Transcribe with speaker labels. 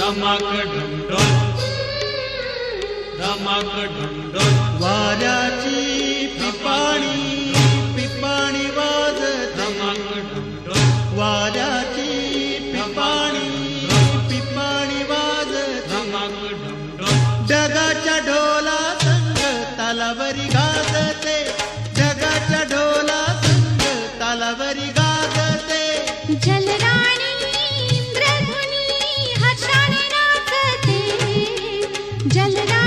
Speaker 1: धमाक ढमढोल धमाक ढमढोल
Speaker 2: वाऱ्याची पिपाणी पिपाणी वाजत।
Speaker 1: धमाक ढमढोल
Speaker 2: वाऱ्याची पिपाणी पिपाणी वाजत।
Speaker 1: धमाक ढमढोल
Speaker 2: ढगाच्या ढोला संग तालावरी गाजते। ढोला संग तालावरी गाजते।
Speaker 3: जलराणी जलराणी